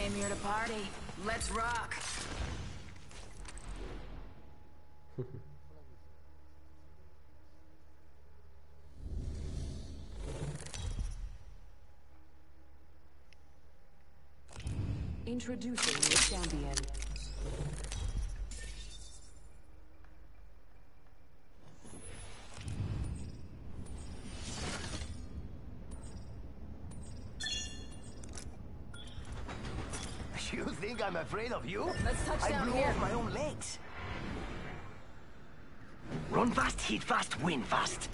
came here to party. Let's rock. Introducing the champion. You think I'm afraid of you? Let's touch I down blew here. off my own legs. Run fast, hit fast, win fast.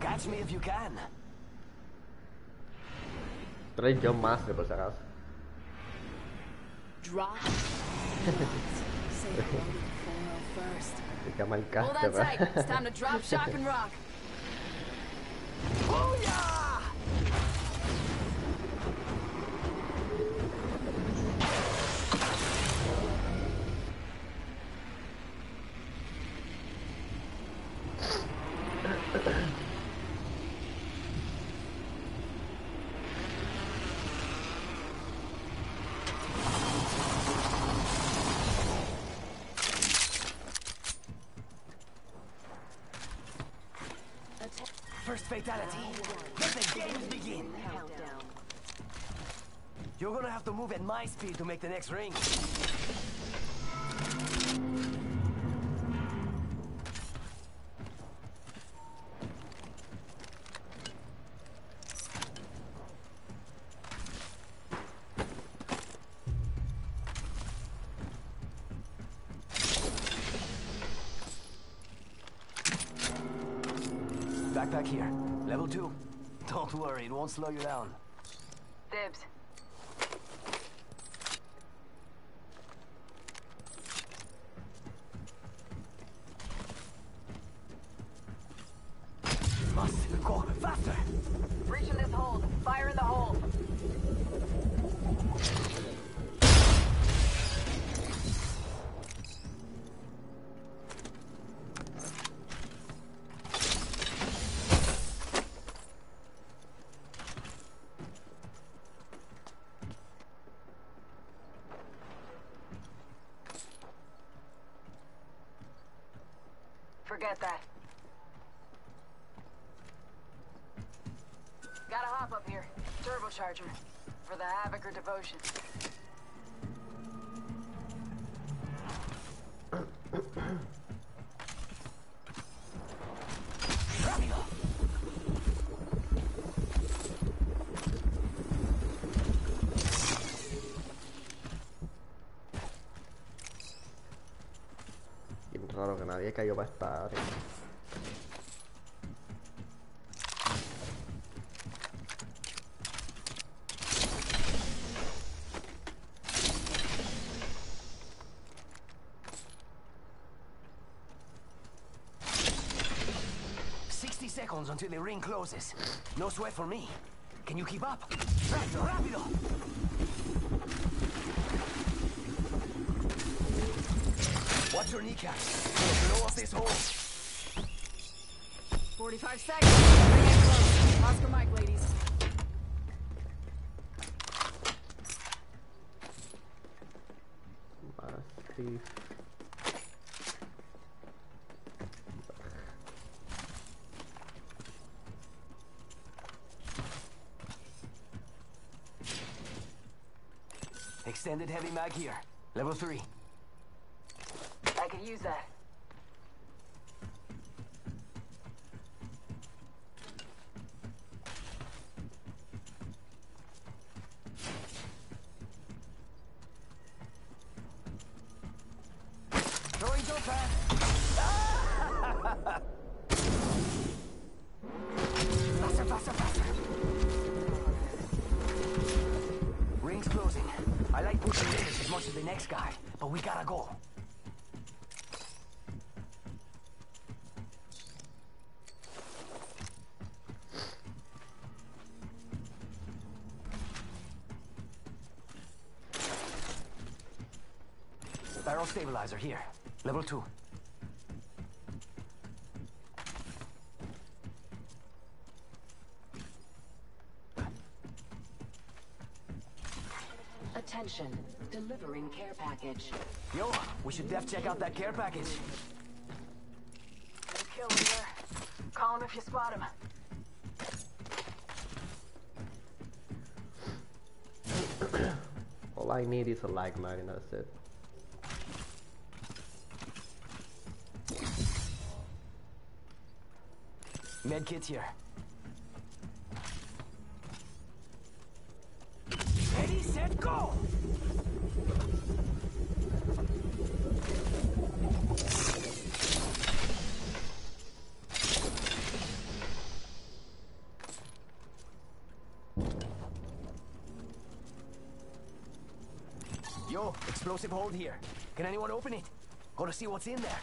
Catch me if you can. Trae John Master por si acaso. Drop. Say hello to the first. Se llama el Hold on tight. It's time to drop, shock, and rock. Booyah! Fatality. Let the games begin. You're gonna have to move at my speed to make the next ring. Backpack here. Level two. Don't worry, it won't slow you down. Dibs. Must go faster. Breaching this hold. Fire in the hole. Forget that. Gotta hop up here. Turbocharger. For the Havoc or Devotion. cayó para esta until the ring closes. No sweat for me. Can you keep up? Rápido, rápido. Watch your kneecaps. Blow off this hole. 45 seconds. Close. Oscar Mike, ladies. Extended heavy mag here. Level 3 closing. I like pushing this as much as the next guy, but we gotta go. Here. Level two. Attention, delivering care package. Yo, we should def check out that care package. New kill leader. Call him if you spot him. All I need is a lag mag and that's it. Med kit here. Ready, set, go! Yo, explosive hold here. Can anyone open it? Gotta see what's in there.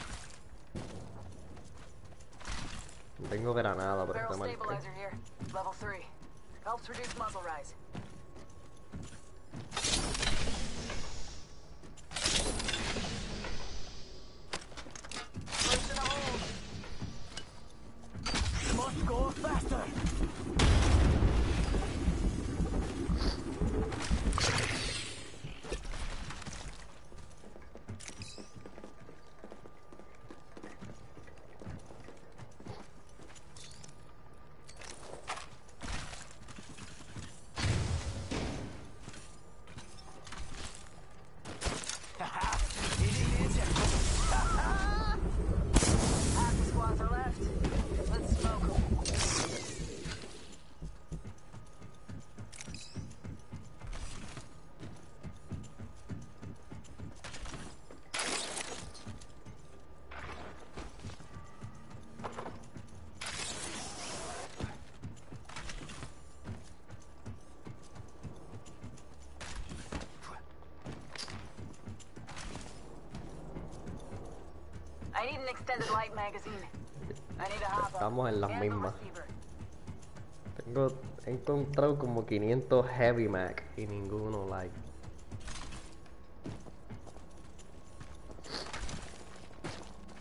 No tengo granada, pero Barrel está mal. stabilizer here. Level 3. Helps reduce muzzle rise. Push in a hold. Must go faster! Estamos en las mismas. Tengo, he encontrado como 500 heavy mag y ninguno like.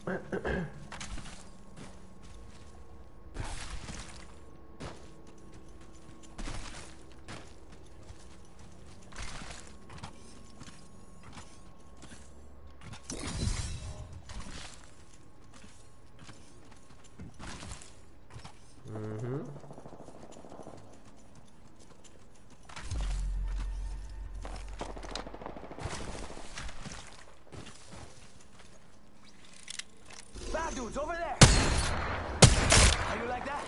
dudes over there. How you like that?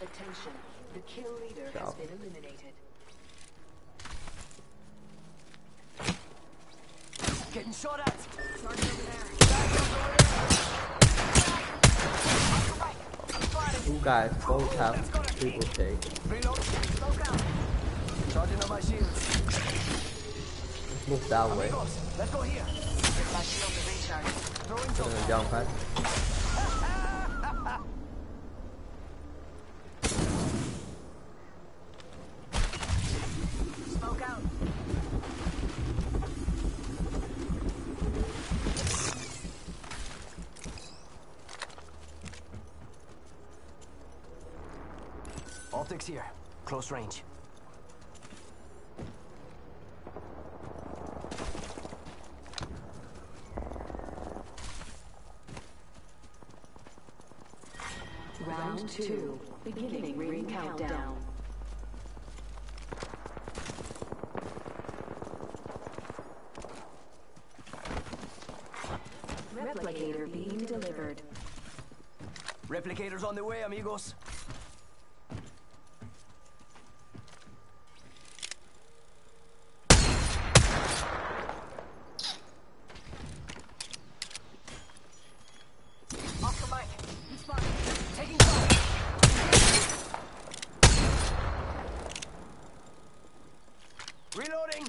Attention, the kill leader has been eliminated. Getting shot at. Sergeant over there. You guys both have people take. Reload. Smoke out. Charging on my shields. Let's move that way. Let's go here. My shield a recharge. Throwing a pad. Smoke out. Here. Close range. Round two, beginning ring countdown. Replicator being delivered. Replicators on the way, amigos. Off the mic. You spotted. Taking fire. Reloading.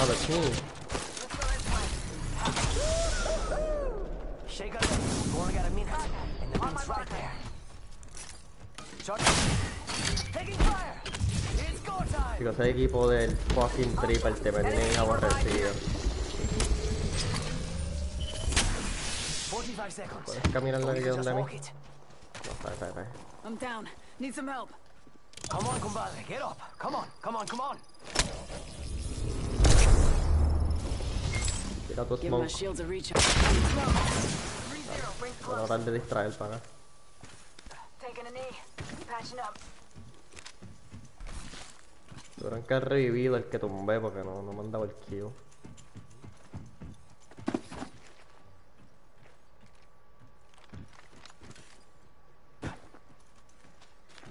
Go time. Chicos, ese equipo del fucking triple te me tienen aborrecido. 45 seconds. Puedes caminar la que donde just mí. No, espera, espera, espera. I'm down. Need some help. Come on, compadre. Get up. Come on, come on, come on. Gato smoke. Ahora de distraer el pana. Tendrán que revivido el que tumbé porque no, no me han dado el kill.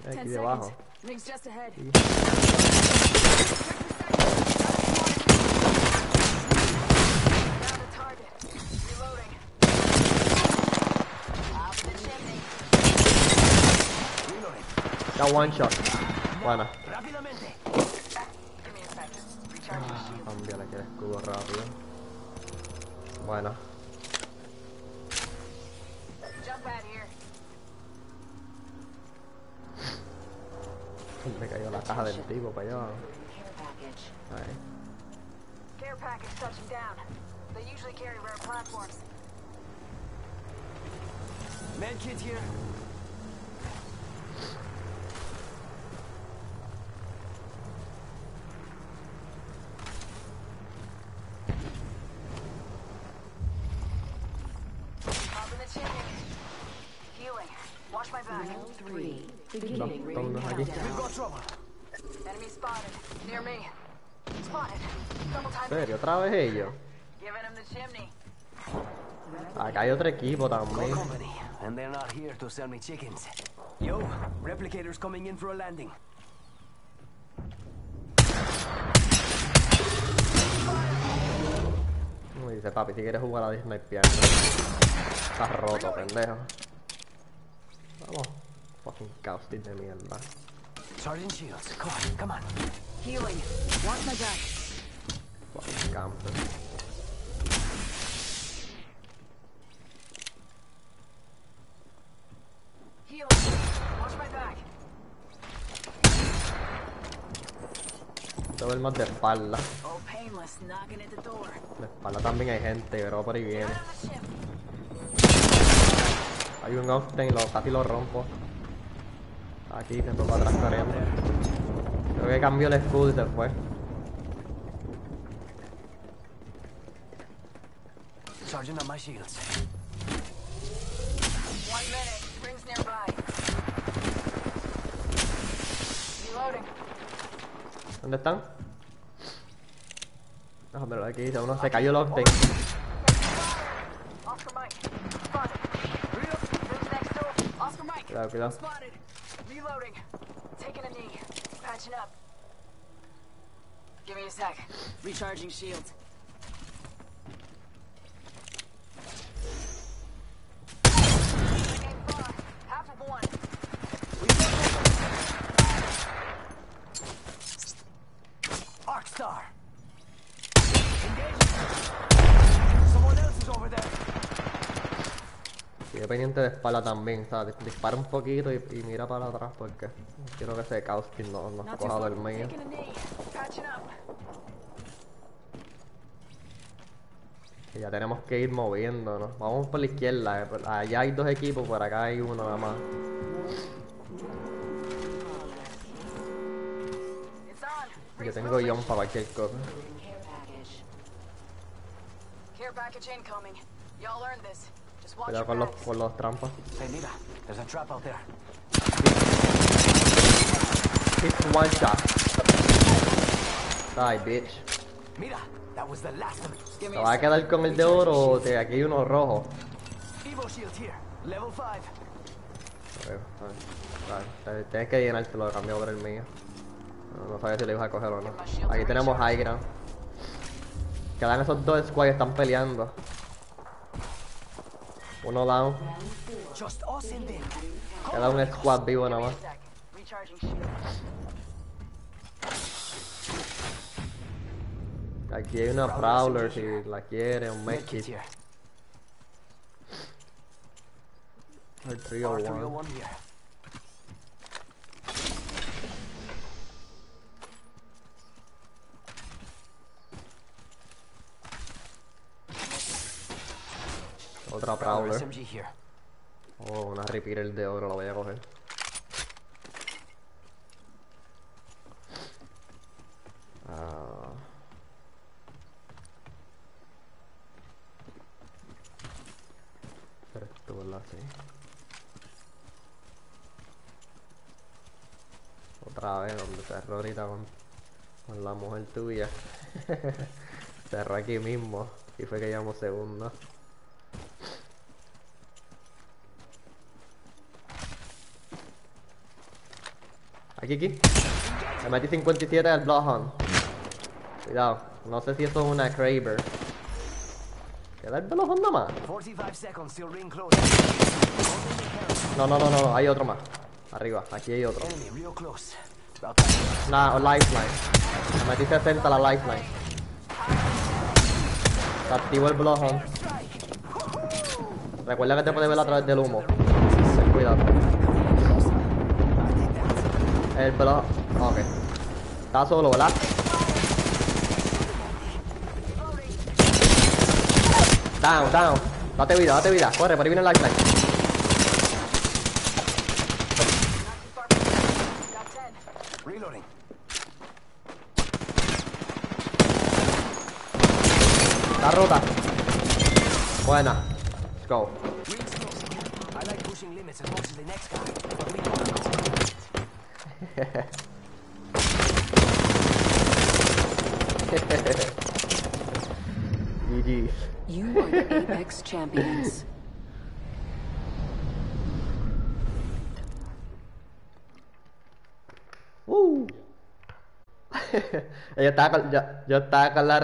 Aquí debajo. Sí. Recharging Ah, shield. Cámbiale que el escudo rápido. Buena. Here. Me cayó la caja del tipo para allá. Ahí. Care package touching down. They usually carry rare platforms. Medkit here. Spotted. Double time. ¿En serio? ¿Otra vez ellos? Acá hay otro equipo también. company, and they're not here to sell me chickens. Yo, replicators coming in for a landing. Me dice, papi, si quieres jugar a Disney Piano. Estás roto, pendejo. Vamos. Fucking caustic de mierda. Sergeant Shields, come on, come on. Healing. Watch my back. Fucking camper. Healing. Watch my back. Te ver más de espalda. Oh, painless. Knocking at the door. De espalda también hay gente, pero por ahí viene. Hay un Octane, lo, casi lo rompo. Aquí se fue para atrás corriendo. Creo que cambió el escudo y se fue. Sergeant on my shields. One minute. Rings nearby. Reloading. ¿Dónde están? Déjame ver aquí, dice uno se cayó el Octane. Oscar Cuidado, cuidado. Reloading. Taking a knee. Patching up. Give me a sec. Recharging shields. Aim far. Pendiente de espalda también, o sea, dis- dispara un poquito y, y mira para atrás porque quiero que ese Kauskin no, no se coja a up. Y ya tenemos que ir moviéndonos. Vamos por la izquierda, eh, allá hay dos equipos, por acá hay uno nada más. Yo tengo guion para cualquier cosa. Care package incoming. Y'all earned this. Cuidado con los, con los trampas. Hey, mira, there's a trap out there. It's one shot. Die, bitch. Mira, that was the last of it. Give me ¿Te vas a quedar con el de oro o te, aquí hay uno rojo? Evo shield here, level 5. A ver, a ver, vale, te- Tienes que llenártelo, lo cambio por el mío. No, no sabía si lo ibas a coger o no. Aquí tenemos high ground. Quedan esos dos squads que están peleando. Uno down. Queda un squad vivo nada más. Aquí hay una Prowler si la quiere, un Medkit. El 301. Otra Prowler. Oh, una Repeater de oro, la voy a coger. Ah. Pero esto, ¿verdad? Sí. Otra vez, donde cerró ahorita con, con la mujer tuya. cerró aquí mismo. Y fue que llamó segundo. Aquí, aquí. Me metí 57 al Bloodhound. Cuidado. No sé si eso es una Kraber. ¿Queda el Bloodhound nomás? 45 seconds till ring close. No, no, no, no, no. Hay otro más. Arriba. Aquí hay otro. Time. La lifeline. Me metí 60 a la lifeline. Se activó el Bloodhound. Recuerda que te puedes ver a través del humo. Ten cuidado. El Blood... Ok. Está solo, ¿verdad? Down, down. Date vida, date vida. Corre, por ahí viene el lifeline. Not too far from here. Got 10. Reloading. Está rota. Buena. Let's go. Ring's close. I like pushing limits as much as the next guy, but we don't. GG. You are the Apex champions. Woo! Ya, Ayo takal, jauh takal lah.